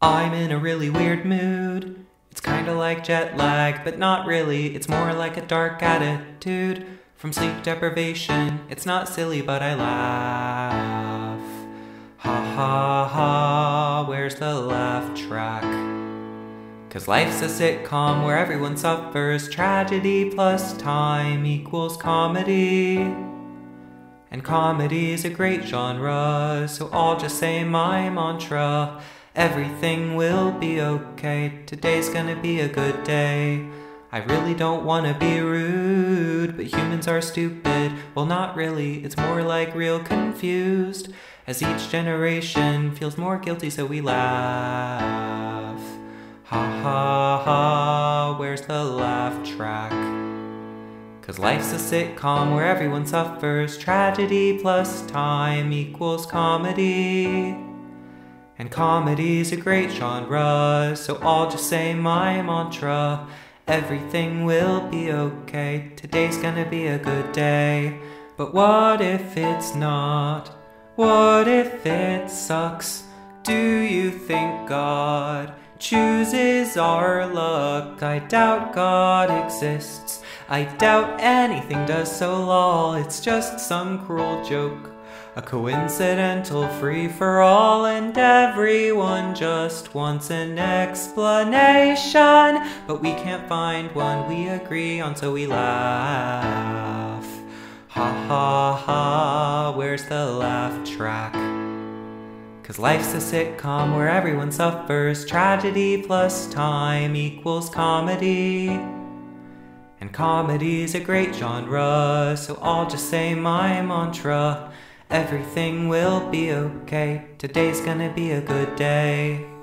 I'm in a really weird mood. It's kinda like jet lag, but not really. It's more like a dark attitude from sleep deprivation. It's not silly, but I laugh. Ha ha ha, where's the laugh track? Cause life's a sitcom where everyone suffers. Tragedy plus time equals comedy. And comedy's a great genre, so I'll just say my mantra. Everything will be okay, today's gonna be a good day. I really don't wanna be rude, but humans are stupid. Well, not really, it's more like real confused. As each generation feels more guilty, so we laugh. Ha ha ha, where's the laugh track? Cause life's a sitcom where everyone suffers. Tragedy plus time equals comedy. And comedy's a great genre, so I'll just say my mantra. Everything will be okay, today's gonna be a good day. But what if it's not? What if it sucks? Do you think God chooses our luck? I doubt God exists. I doubt anything does so lol. It's just some cruel joke. A coincidental free for all, and everyone just wants an explanation. But we can't find one we agree on, so we laugh. Ha ha ha, where's the laugh track? Cause life's a sitcom where everyone suffers. Tragedy plus time equals comedy. And comedy's a great genre, so I'll just say my mantra. Everything will be okay. Today's gonna be a good day.